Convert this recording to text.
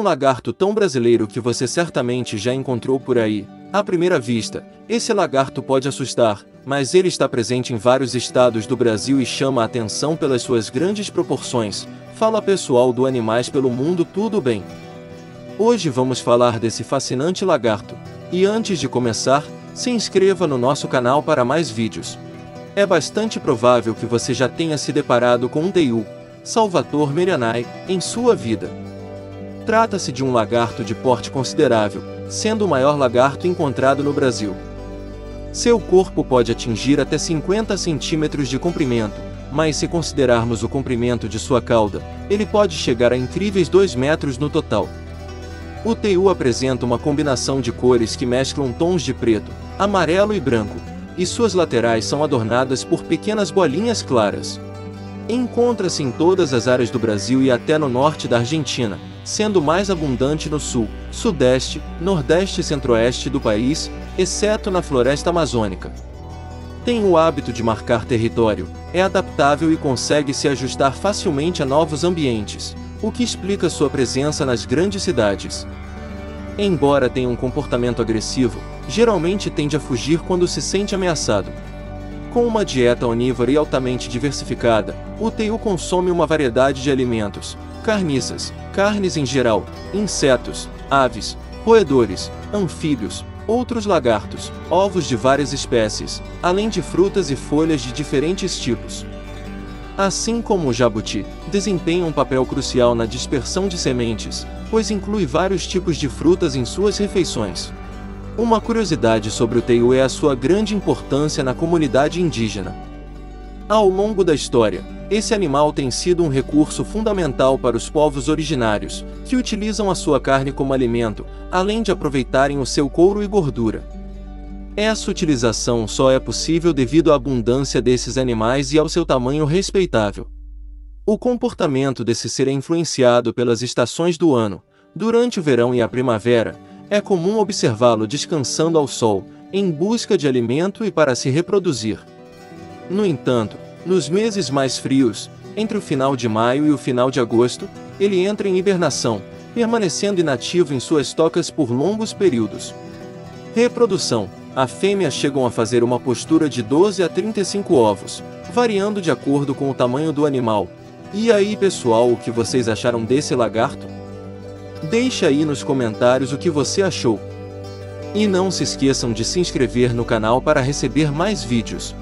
um lagarto tão brasileiro que você certamente já encontrou por aí. À primeira vista, esse lagarto pode assustar, mas ele está presente em vários estados do Brasil e chama a atenção pelas suas grandes proporções. Fala pessoal do Animais pelo Mundo, tudo bem? Hoje vamos falar desse fascinante lagarto. E antes de começar, se inscreva no nosso canal para mais vídeos. É bastante provável que você já tenha se deparado com um Teiu, Salvatore Merianai, em sua vida. Trata-se de um lagarto de porte considerável, sendo o maior lagarto encontrado no Brasil. Seu corpo pode atingir até 50 centímetros de comprimento, mas se considerarmos o comprimento de sua cauda, ele pode chegar a incríveis 2 metros no total. O teiu apresenta uma combinação de cores que mesclam tons de preto, amarelo e branco, e suas laterais são adornadas por pequenas bolinhas claras. Encontra-se em todas as áreas do Brasil e até no norte da Argentina, sendo mais abundante no sul, sudeste, nordeste e centro-oeste do país, exceto na floresta amazônica. Tem o hábito de marcar território, é adaptável e consegue se ajustar facilmente a novos ambientes, o que explica sua presença nas grandes cidades. Embora tenha um comportamento agressivo, geralmente tende a fugir quando se sente ameaçado, com uma dieta onívora e altamente diversificada, o teiu consome uma variedade de alimentos, carniças, carnes em geral, insetos, aves, roedores, anfíbios, outros lagartos, ovos de várias espécies, além de frutas e folhas de diferentes tipos. Assim como o jabuti, desempenha um papel crucial na dispersão de sementes, pois inclui vários tipos de frutas em suas refeições. Uma curiosidade sobre o teiu é a sua grande importância na comunidade indígena. Ao longo da história, esse animal tem sido um recurso fundamental para os povos originários, que utilizam a sua carne como alimento, além de aproveitarem o seu couro e gordura. Essa utilização só é possível devido à abundância desses animais e ao seu tamanho respeitável. O comportamento desse ser é influenciado pelas estações do ano. Durante o verão e a primavera, é comum observá-lo descansando ao sol, em busca de alimento e para se reproduzir. No entanto, nos meses mais frios, entre o final de maio e o final de agosto, ele entra em hibernação, permanecendo inativo em suas tocas por longos períodos. Reprodução: a fêmea chegam a fazer uma postura de 12 a 35 ovos, variando de acordo com o tamanho do animal. E aí, pessoal, o que vocês acharam desse lagarto? Deixe aí nos comentários o que você achou. E não se esqueçam de se inscrever no canal para receber mais vídeos.